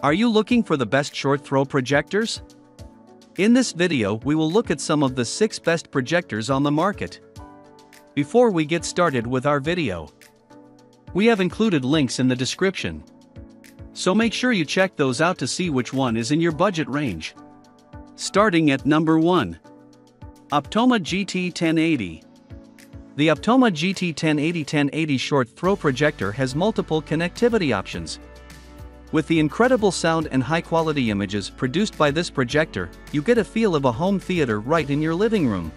Are you looking for the best short throw projectors? In this video we will look at some of the 6 best projectors on the market. Before we get started with our video, we have included links in the description. So make sure you check those out to see which one is in your budget range. Starting at number 1. Optoma GT 1080. The Optoma GT 1080 1080 short throw projector has multiple connectivity options, with the incredible sound and high quality images produced by this projector, you get a feel of a home theater right in your living room.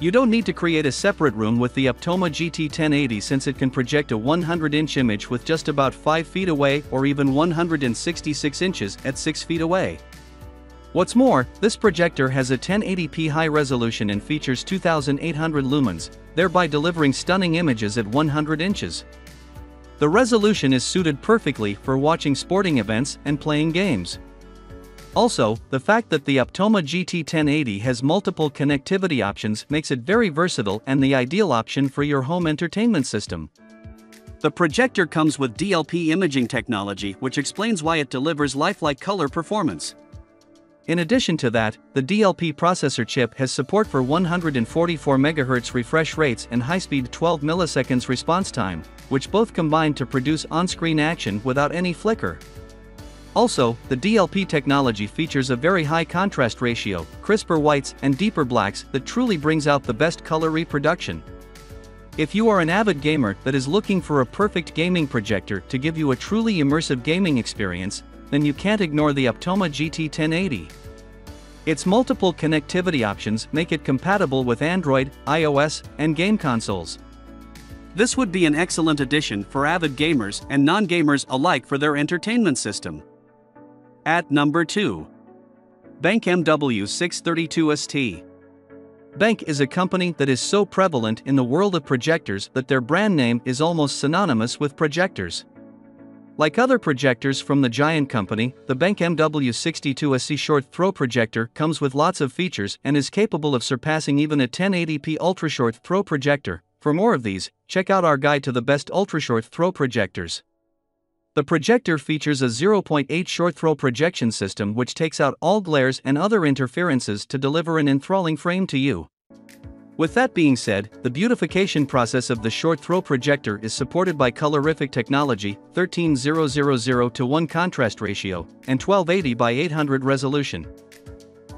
You don't need to create a separate room with the Optoma GT 1080 since it can project a 100 inch image with just about 5 feet away or even 166 inches at 6 feet away. What's more, this projector has a 1080p high resolution and features 2800 lumens, thereby delivering stunning images at 100 inches. The resolution is suited perfectly for watching sporting events and playing games. Also, the fact that the Optoma GT 1080 has multiple connectivity options makes it very versatile and the ideal option for your home entertainment system. The projector comes with DLP imaging technology which explains why it delivers lifelike color performance. In addition to that, the DLP processor chip has support for 144 MHz refresh rates and high-speed 12 milliseconds response time, which both combine to produce on-screen action without any flicker. Also, the DLP technology features a very high contrast ratio, crisper whites and deeper blacks that truly brings out the best color reproduction. If you are an avid gamer that is looking for a perfect gaming projector to give you a truly immersive gaming experience, then you can't ignore the Optoma GT 1080. Its multiple connectivity options make it compatible with Android, iOS, and game consoles. This would be an excellent addition for avid gamers and non-gamers alike for their entertainment system. At number 2. BenQ MW632ST. BenQ is a company that is so prevalent in the world of projectors that their brand name is almost synonymous with projectors. Like other projectors from the giant company, the BenQ MW62ST short throw projector comes with lots of features and is capable of surpassing even a 1080p ultra short throw projector. For more of these, check out our guide to the best ultra short throw projectors. The projector features a 0.8 short throw projection system which takes out all glares and other interferences to deliver an enthralling frame to you. With that being said, the beautification process of the short throw projector is supported by colorific technology, 13000 to 1 contrast ratio, and 1280 by 800 resolution.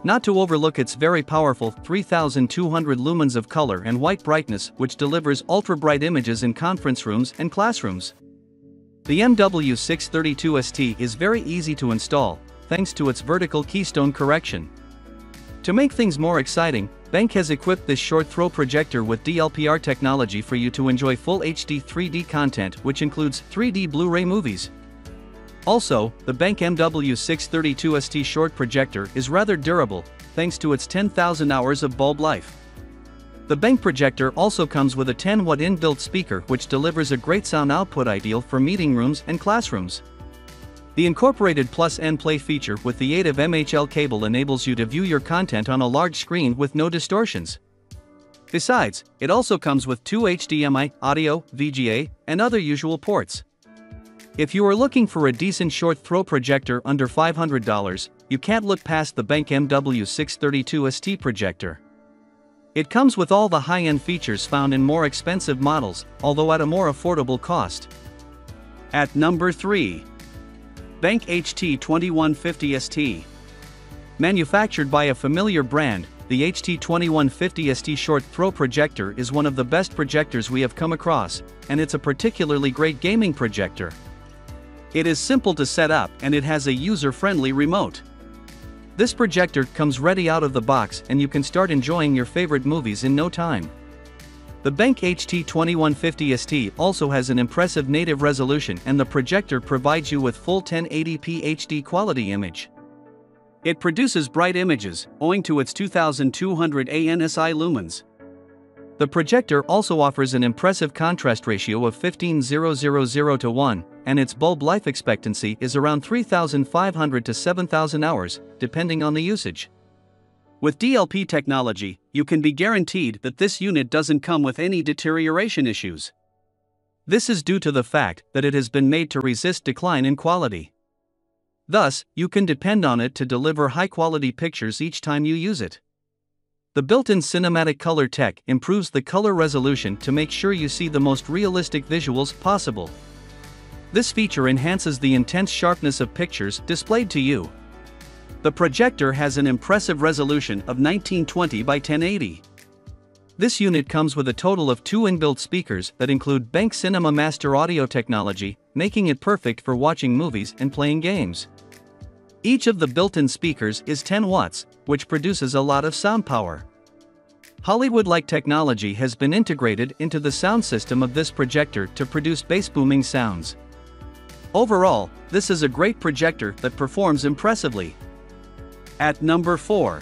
Not to overlook its very powerful 3200 lumens of color and white brightness which delivers ultra bright images in conference rooms and classrooms. The MW632ST is very easy to install, thanks to its vertical keystone correction. To make things more exciting, BenQ has equipped this short throw projector with DLPR technology for you to enjoy full HD 3D content which includes 3D Blu-ray movies. Also, the BenQ MW632ST short projector is rather durable, thanks to its 10,000 hours of bulb life. The BenQ projector also comes with a 10 watt inbuilt speaker which delivers a great sound output ideal for meeting rooms and classrooms. The incorporated Plus N Play feature with the aid of MHL cable enables you to view your content on a large screen with no distortions. Besides, it also comes with two HDMI, audio, VGA, and other usual ports. If you are looking for a decent short throw projector under $500, you can't look past the BenQ MW632ST projector. It comes with all the high-end features found in more expensive models, although at a more affordable cost. At number 3. BenQ HT2150ST. Manufactured by a familiar brand, the HT2150ST short throw projector is one of the best projectors we have come across, and it's a particularly great gaming projector. It is simple to set up and it has a user-friendly remote. This projector comes ready out of the box and you can start enjoying your favorite movies in no time. The BenQ HT2150ST also has an impressive native resolution and the projector provides you with full 1080p HD quality image. It produces bright images, owing to its 2200 ANSI lumens. The projector also offers an impressive contrast ratio of 15000 to 1, and its bulb life expectancy is around 3500 to 7000 hours, depending on the usage. With DLP technology, you can be guaranteed that this unit doesn't come with any deterioration issues. This is due to the fact that it has been made to resist decline in quality. Thus, you can depend on it to deliver high quality pictures each time you use it. The built in cinematic color tech improves the color resolution to make sure you see the most realistic visuals possible. This feature enhances the intense sharpness of pictures displayed to you. The projector has an impressive resolution of 1920 by 1080. This unit comes with a total of two inbuilt speakers that include BenQ Cinema Master audio technology, making it perfect for watching movies and playing games. Each of the built-in speakers is 10 watts, which produces a lot of sound power. Hollywood-like technology has been integrated into the sound system of this projector to produce bass booming sounds. Overall, this is a great projector that performs impressively. At number 4.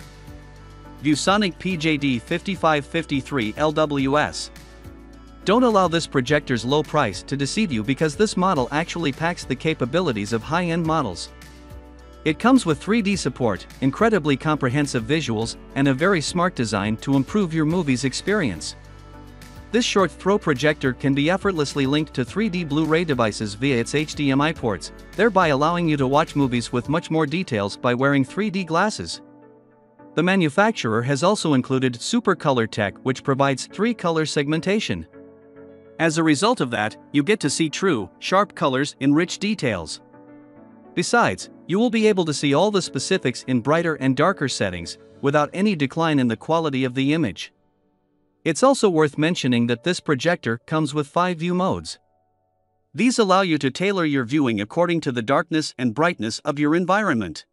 ViewSonic PJD 5553 LWS. Don't allow this projector's low price to deceive you because this model actually packs the capabilities of high-end models. It comes with 3D support, incredibly comprehensive visuals, and a very smart design to improve your movie's experience. This short throw projector can be effortlessly linked to 3D Blu-ray devices via its HDMI ports, thereby allowing you to watch movies with much more details by wearing 3D glasses. The manufacturer has also included Super Color Tech which provides 3-color segmentation. As a result of that, you get to see true, sharp colors in rich details. Besides, you will be able to see all the specifics in brighter and darker settings, without any decline in the quality of the image. It's also worth mentioning that this projector comes with 5 view modes. These allow you to tailor your viewing according to the darkness and brightness of your environment.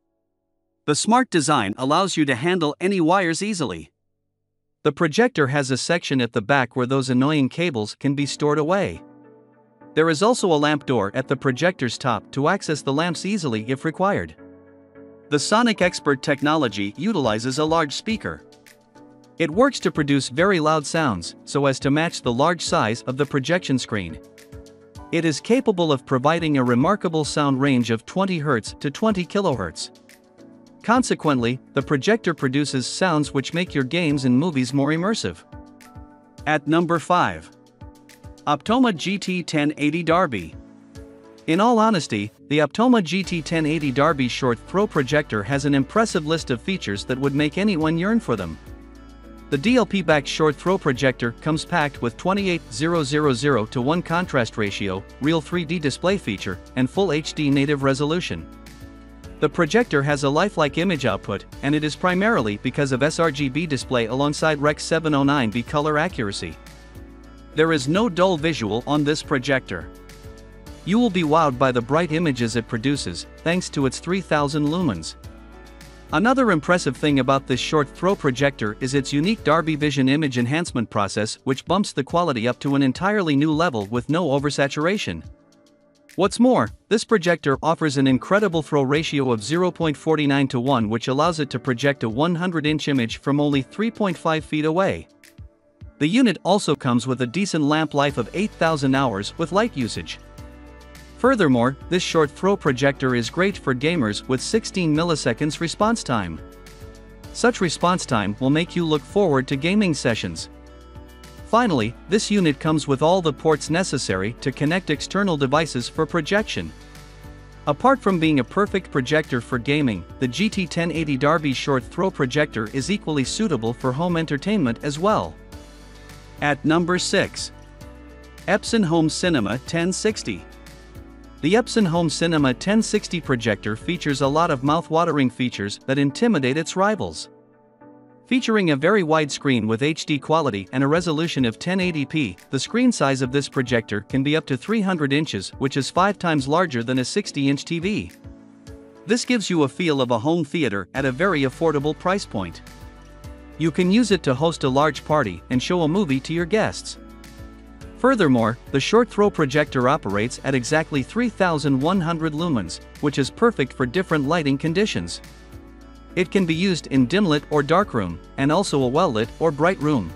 The smart design allows you to handle any wires easily. The projector has a section at the back where those annoying cables can be stored away. There is also a lamp door at the projector's top to access the lamps easily if required. The Sonic Expert technology utilizes a large speaker. It works to produce very loud sounds so as to match the large size of the projection screen. It is capable of providing a remarkable sound range of 20 Hz to 20 kHz. Consequently, the projector produces sounds which make your games and movies more immersive. At number 5. Optoma GT 1080 Darbee. In all honesty, the Optoma GT 1080 Darbee short throw projector has an impressive list of features that would make anyone yearn for them. The DLP-backed short throw projector comes packed with 28000 to 1 contrast ratio, real 3D display feature, and full HD native resolution. The projector has a lifelike image output, and it is primarily because of sRGB display alongside Rec 709B color accuracy. There is no dull visual on this projector. You will be wowed by the bright images it produces, thanks to its 3000 lumens. Another impressive thing about this short throw projector is its unique Darbee Vision image enhancement process which bumps the quality up to an entirely new level with no oversaturation. What's more, this projector offers an incredible throw ratio of 0.49 to 1 which allows it to project a 100-inch image from only 3.5 feet away. The unit also comes with a decent lamp life of 8000 hours with light usage. Furthermore, this short throw projector is great for gamers with 16 milliseconds response time. Such response time will make you look forward to gaming sessions. Finally, this unit comes with all the ports necessary to connect external devices for projection. Apart from being a perfect projector for gaming, the GT1080 Darbee short throw projector is equally suitable for home entertainment as well. At number 6. Epson Home Cinema 1060. The Epson Home Cinema 1060 projector features a lot of mouth-watering features that intimidate its rivals. Featuring a very wide screen with HD quality and a resolution of 1080p, the screen size of this projector can be up to 300 inches which is 5 times larger than a 60-inch TV. This gives you a feel of a home theater at a very affordable price point. You can use it to host a large party and show a movie to your guests. Furthermore, the short throw projector operates at exactly 3100 lumens, which is perfect for different lighting conditions. It can be used in dim-lit or darkroom, and also a well-lit or bright room.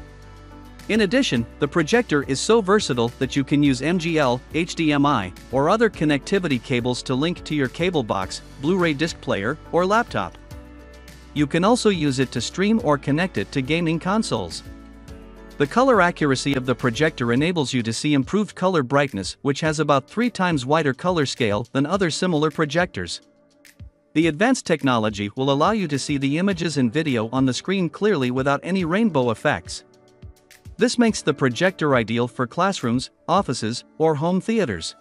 In addition, the projector is so versatile that you can use MGL, HDMI, or other connectivity cables to link to your cable box, Blu-ray disc player, or laptop. You can also use it to stream or connect it to gaming consoles. The color accuracy of the projector enables you to see improved color brightness which has about 3 times wider color scale than other similar projectors. The advanced technology will allow you to see the images and video on the screen clearly without any rainbow effects. This makes the projector ideal for classrooms, offices, or home theaters.